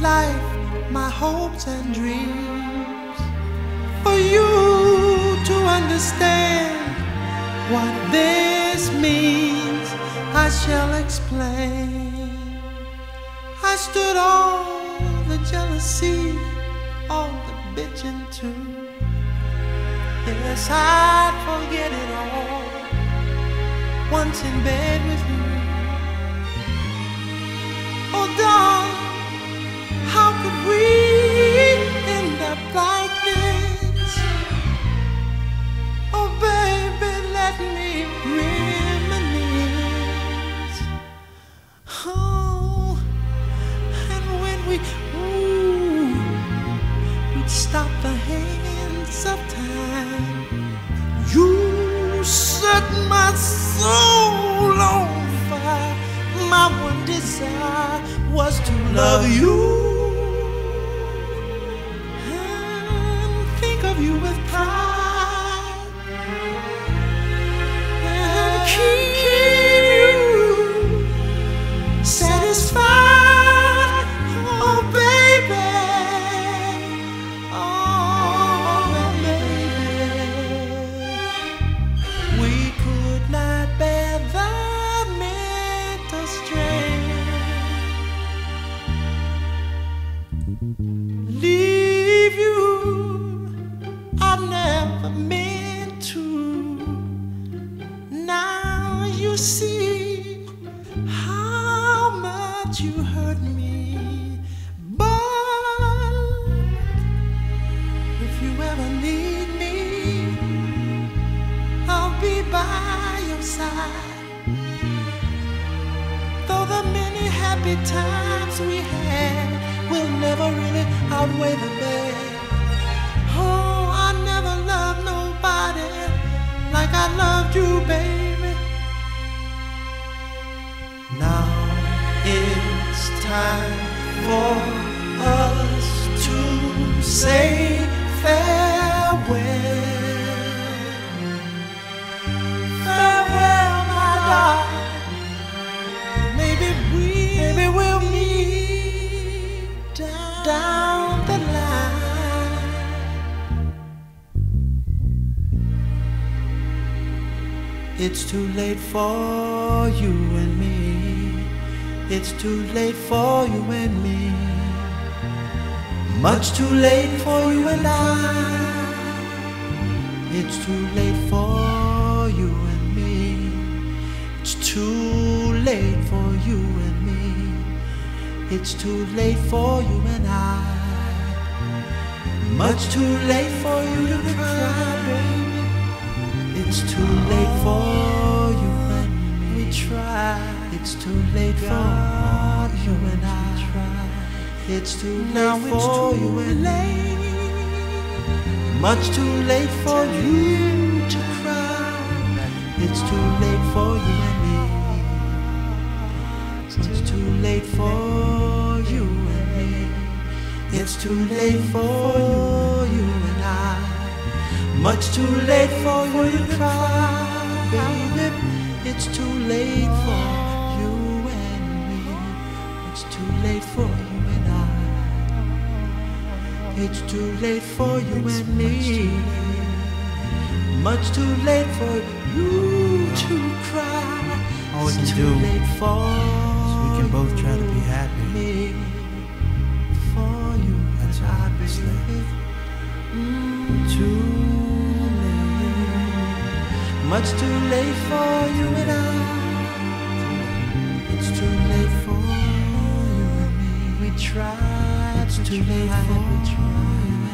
life, my hopes and dreams. For you to understand what this means, I shall explain. I stood all the jealousy, all the bitching too. Yes, I'd forget it all once in bed with you. Oh, darling, was to love you much you hurt me. But if you ever need me, I'll be by your side. Though the many happy times we had will never really outweigh the bad. Oh, I never loved nobody like I loved you, time for us to say farewell. Farewell, my darling. Maybe we, maybe we'll meet down, down the line. It's too late for you and me. It's too late for you and me. Much too late for you and I. It's too late for you and me. It's too late for you and me. It's too late for you and I. Much too late for you to cry, baby. It's too late for It's too late for you and me. Much too late for you to cry. It's too late for you and me. It's too late for you and me. It's too late for you and I. Much too late for you to cry, baby. It's too late for you and me. It's too late for you and I. It's too late for you and me. Much too late for you to cry. All we It's can too do late for So we can both try to be happy. me. For you That's all, I, it's late. Mm, too late. Much too late for you and I. too late for trying.